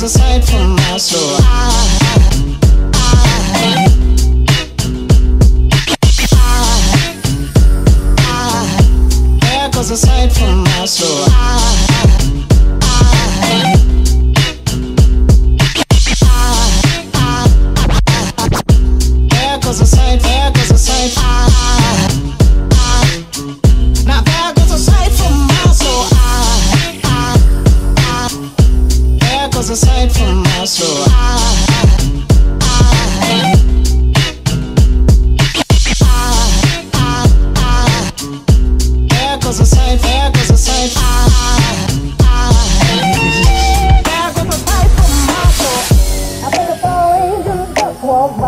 goes a from my soul. Goes a sight from my soul. There goes a sight. From my soul. Goes a sight, there. I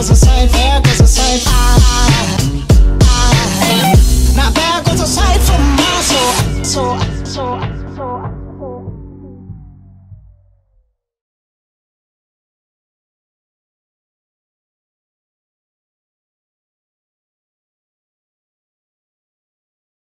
cause it's safe, safe. Ah, ah, ah. Not safe my soul. So, so.